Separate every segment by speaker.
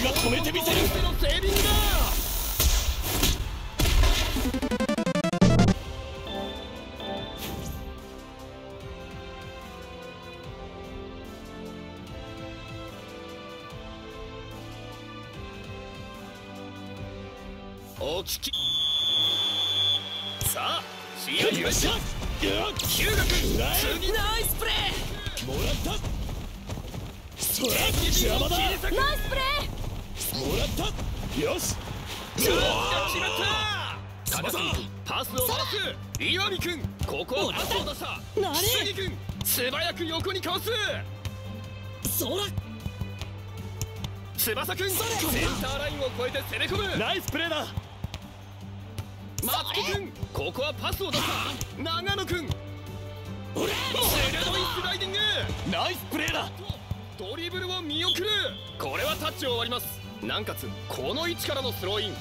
Speaker 1: 俺が止めてみせる。のセービングだお聞き。さあ試合よっしゃヒューガ君次ナイスプレー。もらった。邪魔だナイスプレーもらったよし。決まったタカさんパスを回す岩見君ここをパスを出した杉君素早く横にかわすそら翼君センターラインを越えて攻め込むナイスプレーだマツコ君ここはパスを出した長野君鋭いスライディングナイスプレーだドリブルを見送るこれはタッチを終わりますなおかつこの位置からのスローイン。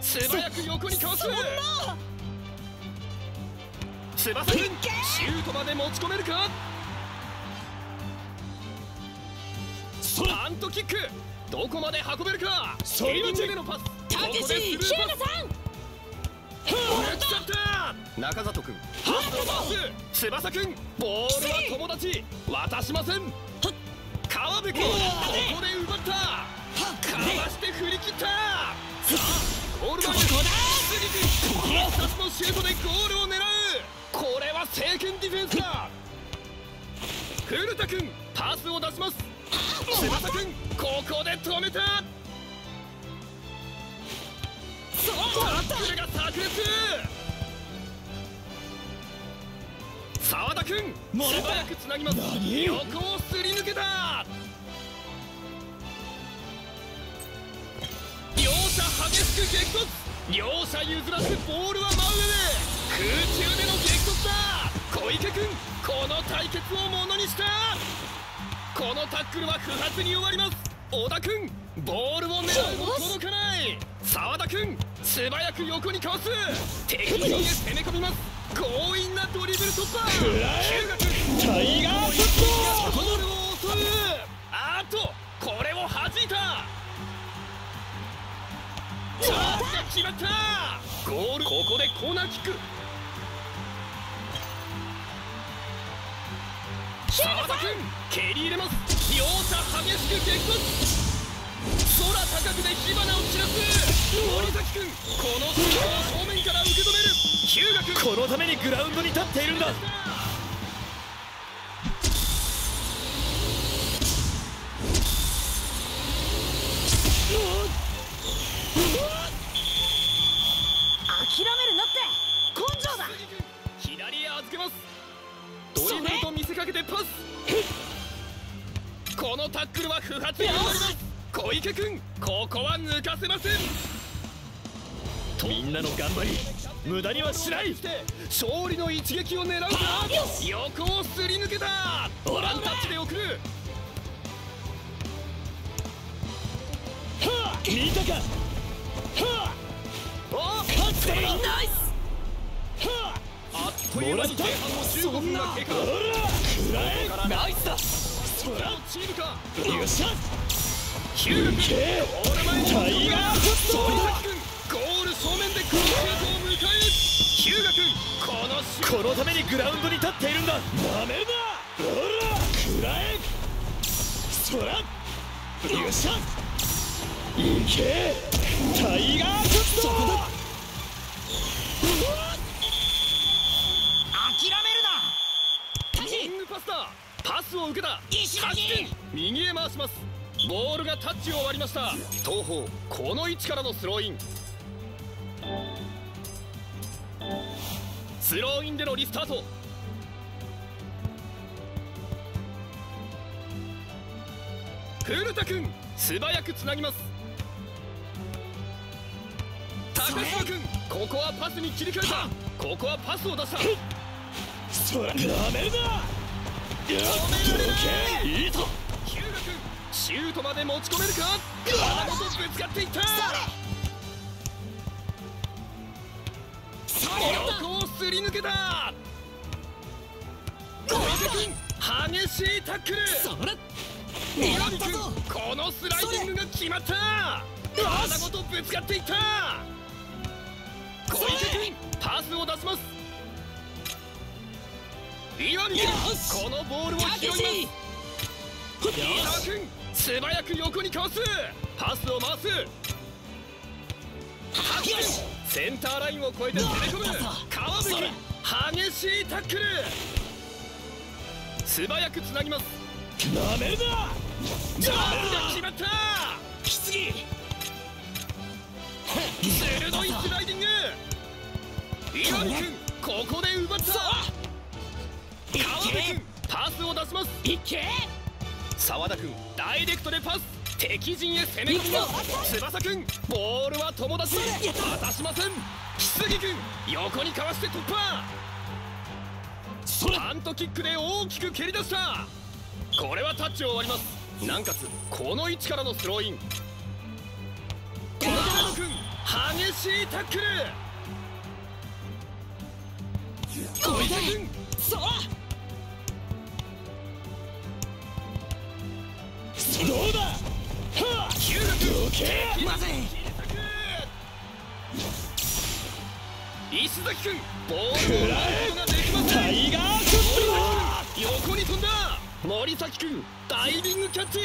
Speaker 1: 素早く横にかわす。翼君シュートまで持ち込めるか。パントキック。どこまで運べるか。それはでのパス。たけし日向さん。中里君。ハットバース翼君ボールは友達。渡しません川辺君ここで奪った。かわして振り切った。さあゴール前杉君2つのシュートでゴールを狙う。これは正剣ディフェンスだ。古田君パスを出します。翼君ここで止めた。タックルが炸裂。澤田君素早くつなぎます。横をすり抜けた激しく激突。両者譲らずボールは真上で空中での激突だ小池君この対決をものにしたこのタックルは不発に終わります。小田君ボールを狙う。も届かない澤田君素早く横にかわす。敵陣へ攻め込みます強引なドリブル突破ヒューガ君タイガーショットゴールを襲う。あとこれを弾いた。決まった。ゴール。ここでコーナーキック。澤田君蹴り入れます。両者激しく激突。空高くで火花を散らす。森崎君このシュートを正面から受け止める。日向君このためにグラウンドに立っているんだ
Speaker 2: 諦めるなって。根性だ。
Speaker 1: 左へ預けます。ドリブルと見せかけてパス。このタックルは不発に終わります。小池君ここは抜かせません。みんなの頑張り無駄にはしない。勝利の一撃を狙うか横をすり抜けた。ワンタッチで送る。はあ見たかという。間に前半の15分が経過ほらナイスだそらチームかよっしゃヒューゴール前タイガーフットゴール正面でクロスを迎えヒューガ君このこのためにグラウンドに立っている。んだダメだほら食らえそらよっしゃいけタイガーフットパスを受けた。石垣。右へ回します。ボールがタッチを割りました。東方この位置からのスローイン。スローインでのリスタート。古田君素早くつなぎます。高島君ここはパスに切り替えた。ここはパスを出した。そらやめるなやめられないいいとシュートまで持ち込めるか。体ごとぶつか。っていった横をすり抜けた小池君激しいタックルこのスライディングが決まった体ごとぶつか。っていった小池君パスを出します岩見君このボールを拾います伊沢君素早く横にかわすパスを回すセンターラインを越えて攻め込む川辺君激しいタックル素早くつなぎます
Speaker 3: なめるな
Speaker 1: ジャンプが決まった
Speaker 3: きつぎ
Speaker 1: 鋭いスライディング岩見君ここで奪った。川辺君パスを出します。
Speaker 3: いけ
Speaker 1: 澤田君ダイレクトでパス。敵陣へ攻め込みます翼君ボールは友達。渡しません。木杉君横にかわして突破。パントキックで大きく蹴り出した。これはタッチを割ります。なんかつこの位置からのスローイン。長野君激しいタックル。小池君
Speaker 3: そうどうだ。は
Speaker 1: 九学
Speaker 3: どけ
Speaker 1: まずい。石崎君ボール。を奪うことができません
Speaker 3: タイガーショット
Speaker 1: 横に飛んだ森崎君。ダイビングキャッチ。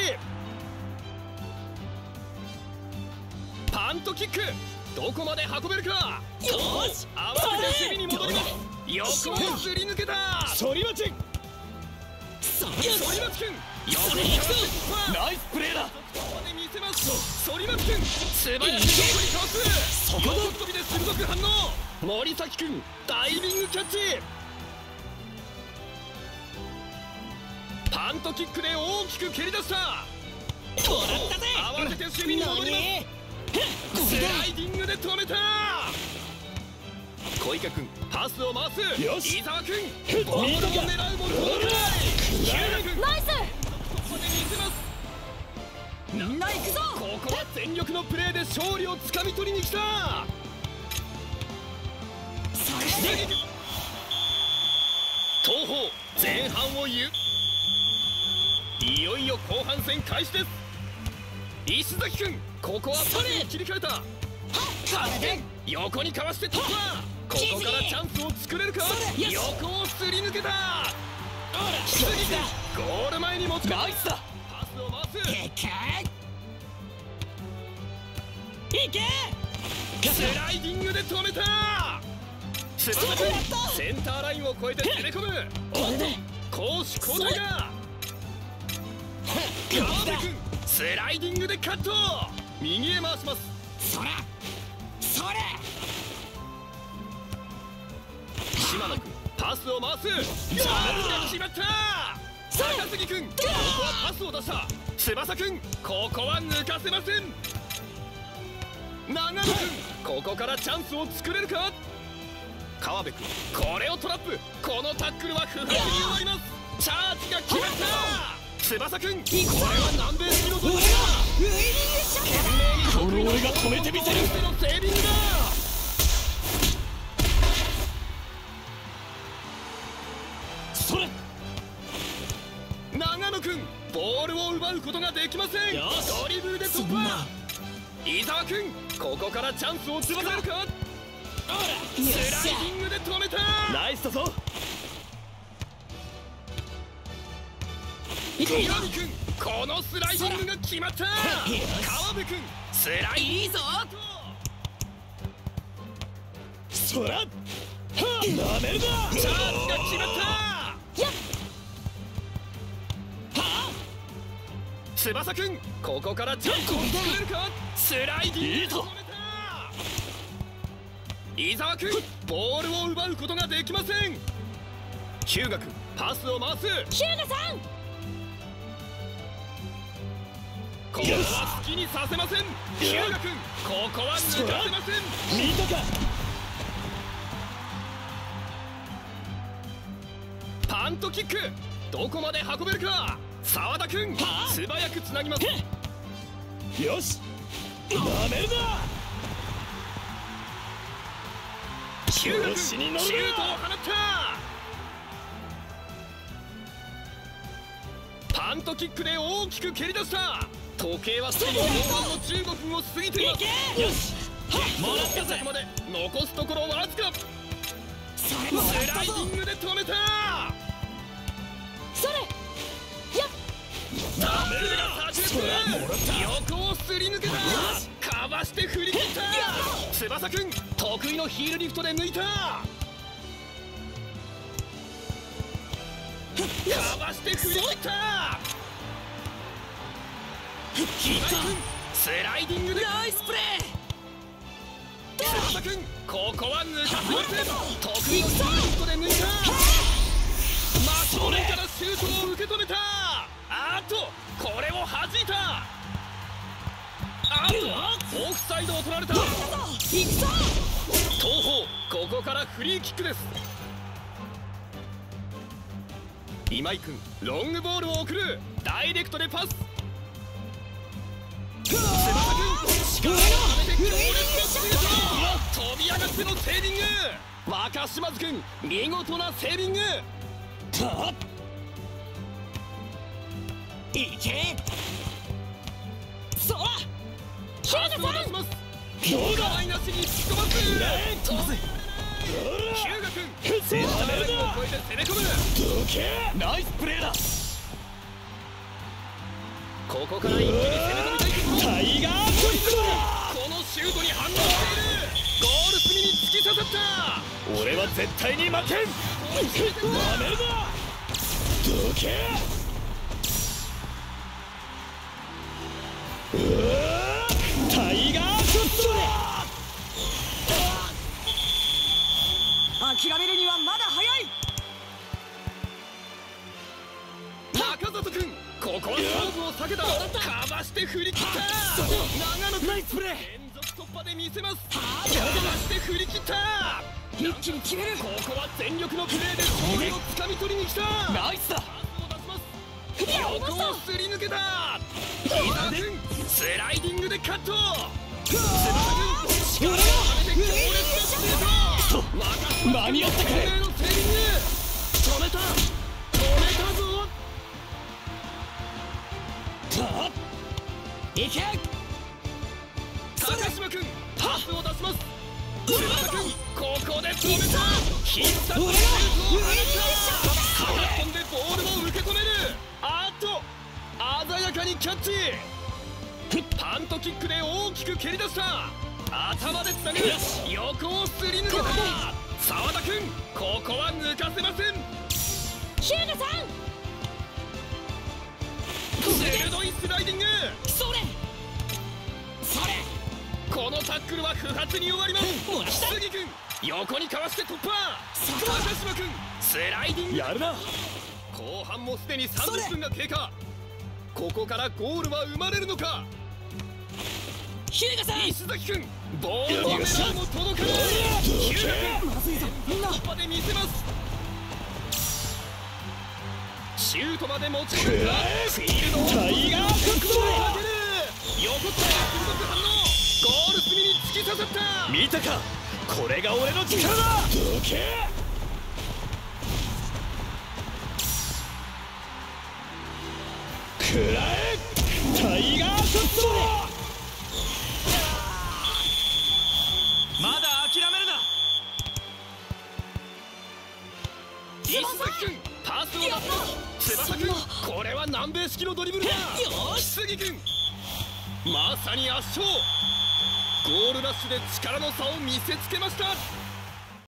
Speaker 1: パントキック。どこまで運べるか？
Speaker 3: よし
Speaker 1: 慌てて守備に戻ります。横をすり抜けた。
Speaker 3: 反り待ち
Speaker 1: 反町君横にかわして突破
Speaker 3: ナイスプレーだ。
Speaker 1: ここまで見せます反町君素早く横にかわす。
Speaker 3: そこだ。
Speaker 1: 横っ飛びで鋭く反応。森崎君ダイビングキャッチ。パントキックで大きく蹴り出した。
Speaker 3: もらったぜ。
Speaker 1: 慌てで止めた。小池君パスを回す。
Speaker 3: よし。
Speaker 1: 伊沢君ボールを狙うもゴールライン日向君
Speaker 2: ナイス。
Speaker 1: ここで見せます。
Speaker 2: みんな行くぞ。
Speaker 1: ここは全力のプレーで勝利をつかみ取りに来た。
Speaker 2: それで。
Speaker 1: 東方前半を言ういよいよ後半戦開始です。石崎君ここはパスに切り替えた横にかわして突破ここからチャンスを作れるか横をすり抜けた木杉君ゴール前に持ち込む
Speaker 3: ナイスだ
Speaker 1: パスを回す。
Speaker 3: いけ。いけ
Speaker 1: スライディングで止めた翼君センターラインを越えて攻め込む
Speaker 3: これで。
Speaker 1: 攻守交代だ川辺君スライディングでカット。右へ回します。
Speaker 3: そら
Speaker 1: 島野君パスを回す。ジャンプが決まった？高杉君ここはパスを出した。翼君ここは抜かせません。長野君ここからチャンスを作れるか？川辺君これをトラップ。このタックルは不発に終わります。チャージが決まった。翼君これは南米式の突破
Speaker 3: ウイニングショット
Speaker 1: こ
Speaker 3: の俺が止めてみせる。
Speaker 1: のセービングだ伊沢君ここからチャンスを作れるか？スライ
Speaker 3: し
Speaker 1: ディングで止めた！
Speaker 3: ゃナイスだぞ！
Speaker 1: 君このスライディングが決まった！川辺君スライディング
Speaker 3: いいぞ！そらはなめるな
Speaker 1: チャージが決まった翼君ここからチャンスを作れるか？スライディング伊沢君ボールを奪うことができません。日向君パスを回す。
Speaker 2: 日向さん！
Speaker 1: ここは好きにさせません。日向君ここは抜かせません。
Speaker 3: 見たか。
Speaker 1: パントキックどこまで運べるか？澤田君
Speaker 3: はあ？
Speaker 1: 素早くつなぎます。
Speaker 3: よし。なめるな。
Speaker 1: 日向君
Speaker 3: 調子に乗るな。
Speaker 1: シュートを放った。パントキックで大きく蹴り出した。時計はすでに後半の15分を過ぎています。よし。もらったぜまで残すところわずか。スライディングで止めた横をすり抜けた。かわして振り切った。翼くん得意のヒールリフトで抜いた。かわして振り切った。今井くんスライディングで。
Speaker 2: ナイスプレ
Speaker 1: 翼くんここは抜かせません得意のヒールリフトで抜いた。真正面からシュートを受け止めた。あっとこれを弾いたオフサイドを取られた。東
Speaker 2: ー行くぞ
Speaker 1: 方ここからフリーキックです。今井君ロングボールを送る。ダイレクトでパス。翼君力をためて強烈なシュート飛び上がってのセービング。若島津君見事なセービング。
Speaker 3: いけ。
Speaker 1: パスを出します
Speaker 3: どうだ
Speaker 1: マイナスに突っ込ませ飛ぶヒューガ君
Speaker 3: せやめる
Speaker 1: ラインを
Speaker 3: な
Speaker 1: 越えて攻め込む
Speaker 3: どけナイスプレーだ
Speaker 1: ここから一気に攻め込みたい
Speaker 3: タイガーコイスだ
Speaker 1: このシュートに反応しているゴール隅に突き刺さった
Speaker 3: 俺は絶対に負けんなめるなどけうわガーショットだ
Speaker 2: 諦めるにはまだ早い。
Speaker 1: 中里君ここは勝負を避けた。かわして振り切った。長野君
Speaker 3: ナイスプレー。
Speaker 1: 連続突破で見せます。かわして振り切った。
Speaker 2: 一気に決める。
Speaker 1: ここは全力のプレーで勝利をつかみ取りに来た。
Speaker 3: ナイスだ。
Speaker 1: パスを出します。横をすり抜けた。伊沢君スライディングでカット
Speaker 3: 間に合ったかい
Speaker 1: のセービング止めた止めたぞ高島君。パスを出しますここで止めた必殺のシュートを放った空飛んでボールを受け止めるあと鮮やかにキャッチ。パントキックで大きく蹴り出した。頭でつなぐ。横をすり抜けた。澤田君ここは抜かせません。
Speaker 2: ヒューガさん！
Speaker 1: 鋭いスライディング。
Speaker 2: それ。それ。
Speaker 1: このタックルは不発に終わります。杉君横にかわして突破。高島君スライディング。
Speaker 3: やるな。
Speaker 1: 後半もすでに30分が経過。ここからゴールは生まれるのか
Speaker 2: ヒューガさん
Speaker 1: 石崎君ボールの目も届かない！ヒューガ君
Speaker 2: まずい。ぞみんな
Speaker 1: 突破で見せます！シュートまで持ち込んだ！フィールドを
Speaker 3: タイガーッ
Speaker 1: 横っ鋭く反応！ゴール隅に突き刺さった！
Speaker 3: 見たか！これが俺の力だ！どけ！くらえ
Speaker 1: これは南米式のドリブルだ。
Speaker 2: よーし。
Speaker 1: 杉君まさに圧勝。ゴールラッシュで力の差を見せつけました